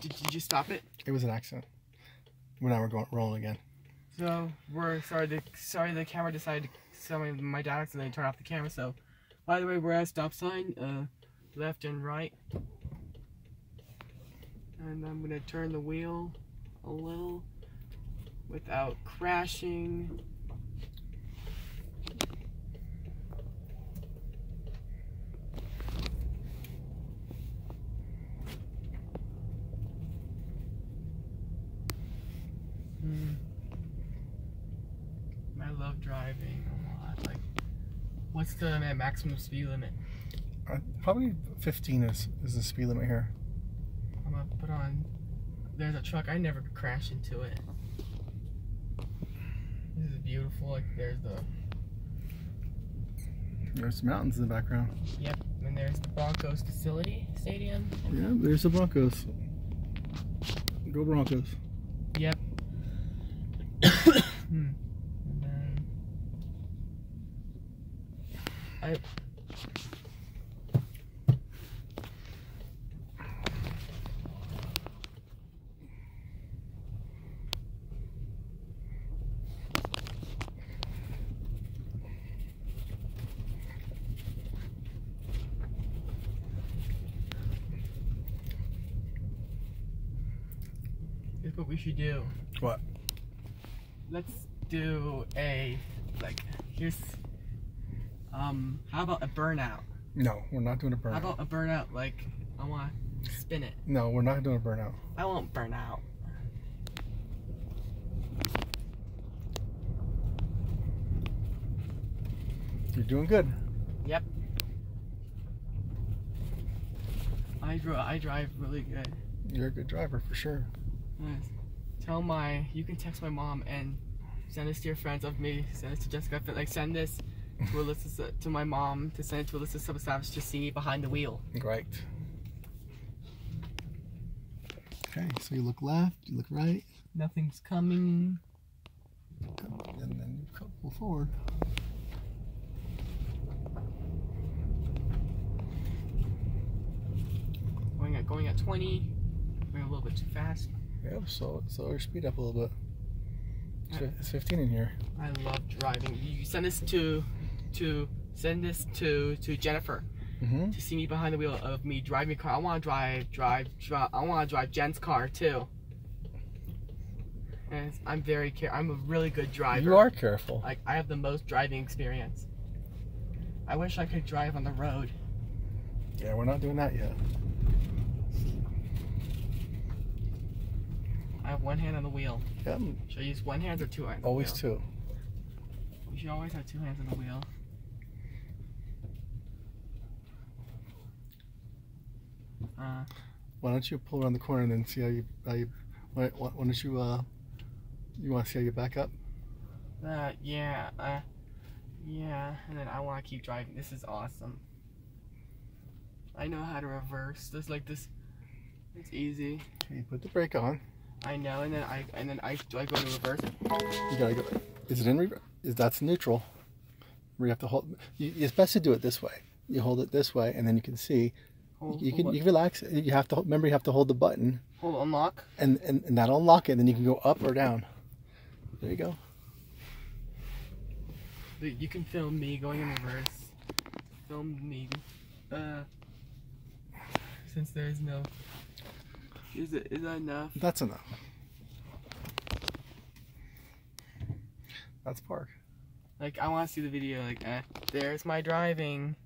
did, did you stop it? It was an accident. Well, now we're going rolling again. So we're sorry. The sorry the camera decided. To, sorry, my dad accidentally turned off the camera. So, by the way, we're at stop sign. Uh, left and right. And I'm gonna turn the wheel a little without crashing. Hmm. I love driving a lot. Like, what's the maximum speed limit? Uh, probably 15 is, is the speed limit here. I'm gonna put on. There's a truck. I never crash into it. This is beautiful. Like there's the There's mountains in the background. yep, and there's the Broncos facility stadium. Yeah, there's the Broncos. Go Broncos. Yep. Hmm. And then I. Here's what we should do. What? Let's do a like here's um how about a burnout? No, we're not doing a burnout. How about a burnout like I wanna spin it. No, we're not doing a burnout. I won't burn out. You're doing good. Yep. I drive I drive really good. You're a good driver for sure. Nice. Tell my you can text my mom and send this to your friends of me. Send this to Jessica. Like send this to Alyssa to my mom to send it to Alyssa Subasavage to see behind the wheel. Right. Okay, so you look left, you look right, Nothing's coming. and then you go forward. Going at going at 20. Going a little bit too fast. Yep, so slow your speed up a little bit. It's It's 15 in here. I love driving. You send this to to send this to to Jennifer Mm-hmm. to see me behind the wheel of me driving a car. I want to drive drive drive. I want to drive Jen's car too. And it's- I'm very care. I'm a really good driver. You are careful. Like I have the most driving experience. I wish I could drive on the road. Yeah, we're not doing that yet. I have one hand on the wheel. Yep, Should I use one hand or two hands? on the always two. You should always have two hands on the wheel. Uh, Why don't you pull around the corner and then see how you, how you why, why why don't you, uh, you want to see how you back up? uh, yeah, uh, yeah, and then I want to keep driving. This is awesome. I know how to reverse. This like this. It's easy. Okay, you put the brake on. I know, and then I and then I do I go to reverse. You gotta go. Is it in reverse? Is that's neutral? Where you have to hold. You, it's best to do it this way. You hold it this way, and then you can see. Hold, You can you can relax. You have to remember. You have to hold the button, hold unlock. and and, and that'll unlock it. And then you can go up or down. There you go. You can film me going in reverse. Film me. Uh, since there's no. Is it is that enough? That's enough. That's park. Like I want to see the video. Like, uh, there's my driving.